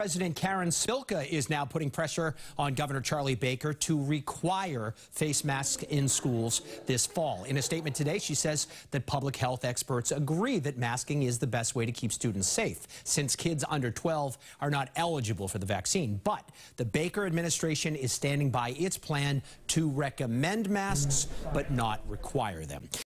President Karen Spilka is now putting pressure on Governor Charlie Baker to require face masks in schools this fall. In a statement today, she says that public health experts agree that masking is the best way to keep students safe, since kids under 12 are not eligible for the vaccine. But the Baker administration is standing by its plan to recommend masks, but not require them.